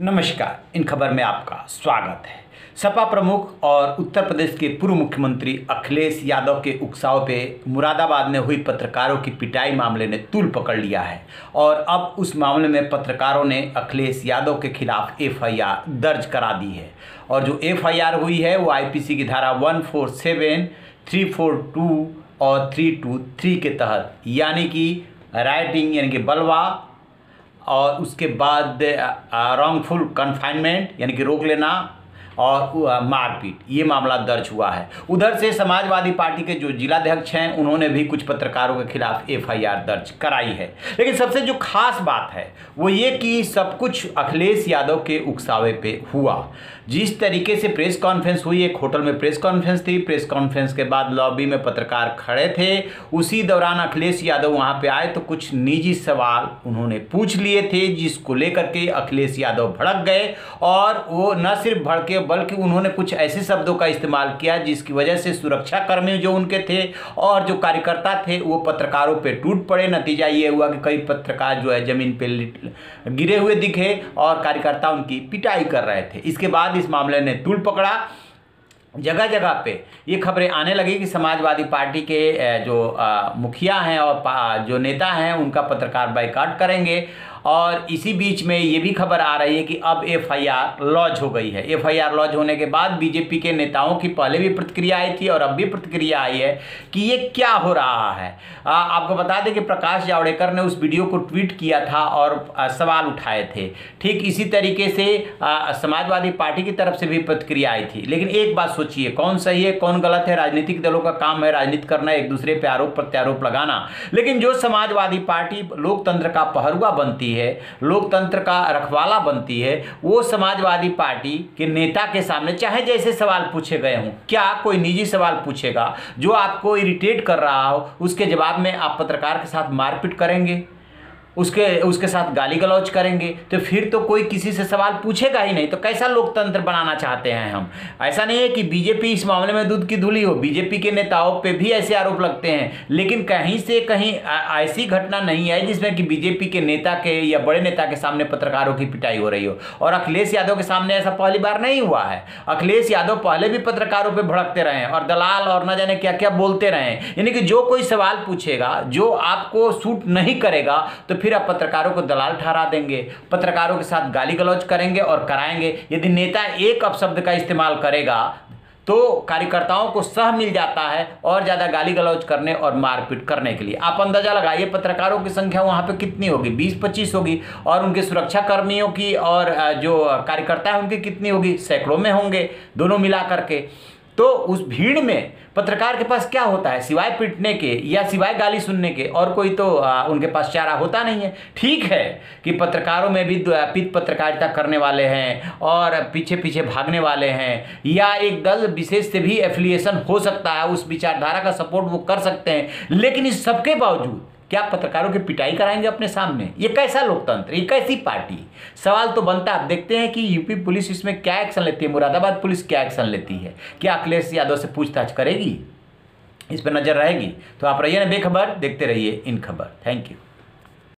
नमस्कार, इन खबर में आपका स्वागत है। सपा प्रमुख और उत्तर प्रदेश के पूर्व मुख्यमंत्री अखिलेश यादव के उकसाव पे मुरादाबाद में हुई पत्रकारों की पिटाई मामले ने तूल पकड़ लिया है और अब उस मामले में पत्रकारों ने अखिलेश यादव के खिलाफ एफआईआर दर्ज करा दी है। और जो एफआईआर हुई है, वो आईपीसी की धारा one four seven, three four two और थ्री टू थ्री के तहत, यानी कि राइटिंग यानी कि बलवा और उसके बाद रॉन्गफुल कन्फाइनमेंट यानी कि रोक लेना और मारपीट। ये मामला दर्ज हुआ है। उधर से समाजवादी पार्टी के जो जिलाध्यक्ष हैं, उन्होंने भी कुछ पत्रकारों के खिलाफ एफआईआर दर्ज कराई है। लेकिन सबसे जो खास बात है, वो ये कि सब कुछ अखिलेश यादव के उकसावे पे हुआ। जिस तरीके से प्रेस कॉन्फ्रेंस हुई, एक होटल में प्रेस कॉन्फ्रेंस थी, प्रेस कॉन्फ्रेंस के बाद लॉबी में पत्रकार खड़े थे, उसी दौरान अखिलेश यादव वहाँ पे आए तो कुछ निजी सवाल उन्होंने पूछ लिए थे, जिसको लेकर के अखिलेश यादव भड़क गए। और वो न सिर्फ़ भड़के बल्कि उन्होंने कुछ ऐसे शब्दों का इस्तेमाल किया जिसकी वजह से सुरक्षाकर्मी जो उनके थे और जो कार्यकर्ता थे, वो पत्रकारों पर टूट पड़े। नतीजा ये हुआ कि कई पत्रकार जो है ज़मीन पर गिरे हुए दिखे और कार्यकर्ता उनकी पिटाई कर रहे थे। इसके बाद इस मामले ने तूल पकड़ा जगह जगह पे। ये खबरें आने लगी कि समाजवादी पार्टी के जो मुखिया हैं और जो नेता हैं, उनका पत्रकार बाइकाट करेंगे और इसी बीच में ये भी खबर आ रही है कि अब एफआईआर लॉन्च हो गई है। एफआईआर लॉन्च होने के बाद बीजेपी के नेताओं की पहले भी प्रतिक्रिया आई थी और अब भी प्रतिक्रिया आई है कि ये क्या हो रहा है। आ, आपको बता दें कि प्रकाश जावड़ेकर ने उस वीडियो को ट्वीट किया था और आ, सवाल उठाए थे। ठीक इसी तरीके से आ, समाजवादी पार्टी की तरफ़ से भी प्रतिक्रिया आई थी। लेकिन एक बात सोचिए कौन सही है कौन गलत है राजनीतिक दलों का काम है राजनीति करना एक दूसरे पर आरोप प्रत्यारोप लगाना। लेकिन जो समाजवादी पार्टी लोकतंत्र का पहरुआ बनती है लोकतंत्र का रखवाला बनती है, वो समाजवादी पार्टी के नेता के सामने, चाहे जैसे सवाल पूछे गए हों, क्या कोई निजी सवाल पूछेगा, जो आपको इरिटेट कर रहा हो, उसके जवाब में आप पत्रकार के साथ मारपीट करेंगे? उसके उसके साथ गाली गलौज करेंगे तो फिर तो कोई किसी से सवाल पूछेगा ही नहीं। तो कैसा लोकतंत्र बनाना चाहते हैं हम? ऐसा नहीं है कि बीजेपी इस मामले में दूध की धुली हो। बीजेपी के नेताओं पे भी ऐसे आरोप लगते हैं। लेकिन कहीं से कहीं ऐसी घटना नहीं है जिसमें कि बीजेपी के नेता के या बड़े नेता के सामने पत्रकारों की पिटाई हो रही हो। और अखिलेश यादव के सामने ऐसा पहली बार नहीं हुआ है। अखिलेश यादव पहले भी पत्रकारों पर भड़कते रहे और दलाल और न जाने क्या क्या बोलते रहे यानी कि जो कोई सवाल पूछेगा, जो आपको सूट नहीं करेगा तो फिर आप पत्रकारों को दलाल ठहरा देंगे। पत्रकारों के साथ गाली गलौज करेंगे और कराएँगे। यदि नेता एक अपशब्द का इस्तेमाल करेगा तो कार्यकर्ताओं को सह मिल जाता है और ज़्यादा गाली गलौज करने और मारपीट करने के लिए। आप अंदाज़ा लगाइए पत्रकारों की संख्या वहाँ पे कितनी होगी? बीस, पच्चीस होगी और उनके सुरक्षा कर्मियों की और जो कार्यकर्ता है उनकी कितनी होगी? सैकड़ों में होंगे, दोनों मिला करके तो उस भीड़ में पत्रकार के पास क्या होता है? सिवाय पीटने के या सिवाय गाली सुनने के और कोई तो आ, उनके पास चारा होता नहीं है। ठीक है कि पत्रकारों में भी पित पत्रकारिता करने वाले हैं और पीछे पीछे भागने वाले हैं या एक दल विशेष से भी एफिलिएशन हो सकता है उस विचारधारा का सपोर्ट वो कर सकते हैं। लेकिन इस सबके बावजूद क्या पत्रकारों की पिटाई कराएँगे अपने सामने? ये कैसा लोकतंत्र? ये कैसी पार्टी? सवाल तो बनता है। आप देखते हैं कि यूपी पुलिस इसमें क्या एक्शन लेती है? मुरादाबाद पुलिस क्या एक्शन लेती है? क्या अखिलेश यादव से पूछताछ करेगी? इस पर नज़र रहेगी। तो आप रहिए ना बेखबर, देखते रहिए इन खबर। Thank you